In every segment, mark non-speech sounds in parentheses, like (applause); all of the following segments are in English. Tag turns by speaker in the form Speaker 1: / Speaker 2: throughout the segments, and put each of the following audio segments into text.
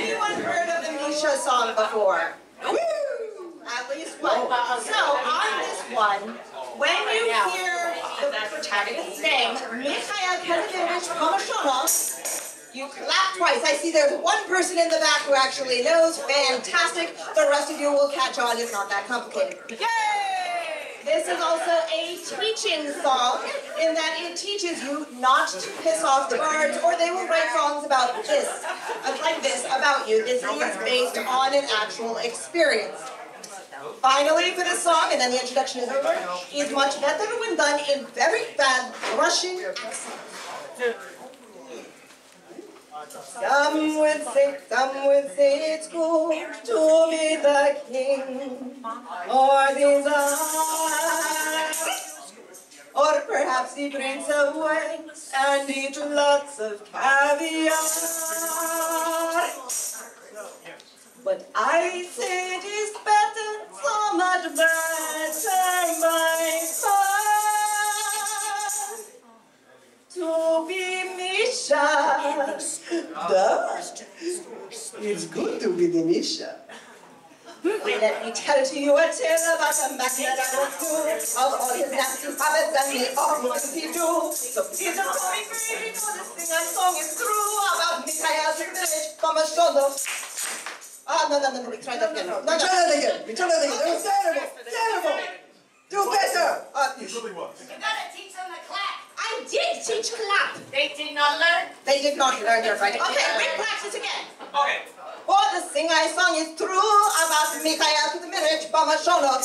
Speaker 1: anyone heard of the Misha song before? At least one. So on this one, when you hear the protagonist saying, Mikhail Kazimierz you clap twice. I see there's one person in the back who actually knows. Fantastic. The rest of you will catch on. It's not that complicated. Yay! This is also a teaching song in that it teaches you not to piss off the guards or they will write songs about this, uh, like this, about you. This is based on an actual experience. Finally, for this song, and then the introduction is over, is much better when done in very bad Russian accent. Some would say, some would say it's good to be the king or the. Or perhaps he drinks away and eats lots of caviar. But I say Misha. Duh. It's good to be the Misha. Let me tell to you a tale about a man that I don't of all his nasty habits and the awful things he do. So please don't call me crazy, for this thing I'm song is true about Mikhail Sergeyevich Komashonov. Ah, no, no, no, no, we try that again. No, no,
Speaker 2: Try that again. We try that again. That was terrible. Terrible. Do better.
Speaker 1: Uh,
Speaker 3: It really was.
Speaker 4: You gotta teach them to clap.
Speaker 1: I did teach clap.
Speaker 4: They did not learn.
Speaker 1: They did not learn their right. Okay, we practice again.
Speaker 3: Okay.
Speaker 1: For the thing I sung is true about Mikhail Kazimierz Komashonov.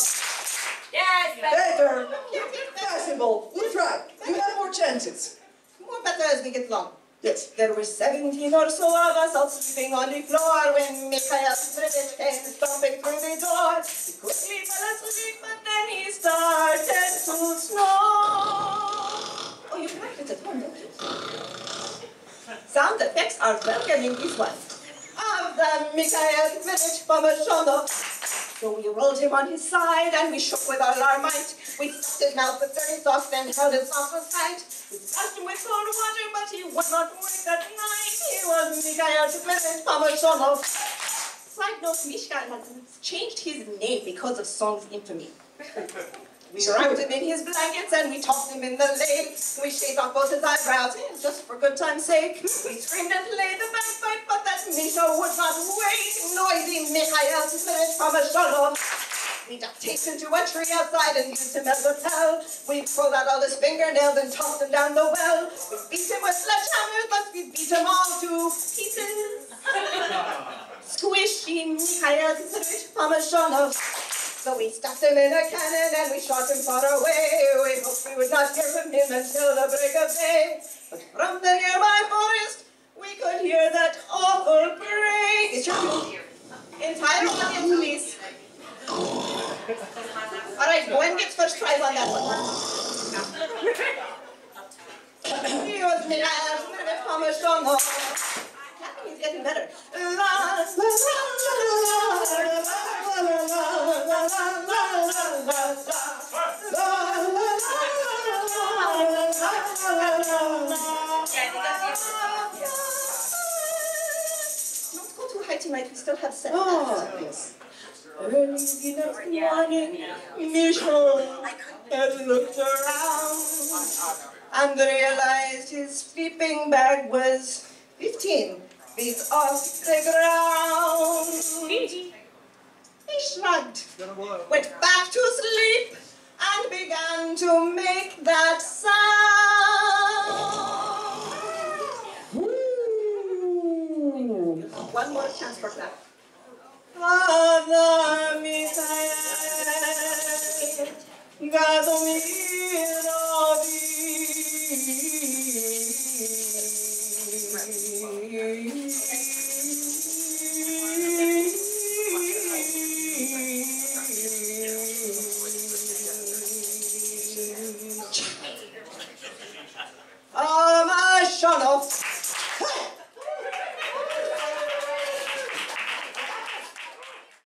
Speaker 4: Yes, better.
Speaker 2: Better. Possible. We try. You have more chances.
Speaker 1: More better as we get along.
Speaker 2: Yes.
Speaker 1: There were 17 or so of us all sleeping on the floor when Mikhail Kazimierz came stomping through the door. He quickly fell asleep, but then he started Sound effects are welcome in this one. Of the Mikhail Kazimierz Komashonov. So we rolled him on his side and we shook with all our might. We his mouth with dirty sauce and held his nostrils tight. We splashed him with cold water, but he would not wake at night. He was Mikhail Kazimierz Komashonov. Side note, Mishka has changed his name because of song's infamy. (laughs) We wrapped him in his blankets and we tossed him in the lake. We shaved off both his eyebrows, just for good time's sake. We screamed and played the bagpipe, but that Misha would not wait. Noisy Mikhail Kazimierz Komashonov. We duct taped him to a tree outside and used him as a towel. We pulled out all his fingernails and tossed him down the well. We beat him with sledgehammers, but we beat him all to pieces. (laughs) Squishy Mikhail Kazimierz Komashonov. So we stuffed him in a cannon and we shot him far away. We hoped we would not hear from him until the break of day. But from the nearby forest, we could hear that awful bray. It's your. Entire audience, please. All right, Gwen gets first try on that one. (laughs) He was He's uh, getting better. Tonight, we still have seven.
Speaker 2: Oh, yes.
Speaker 1: The next morning, looked around and realized his sleeping bag was 15 beat off the ground. He shrugged, went back to sleep, and began to make that sound. Ooh. One more chance for that. Father Messiah, God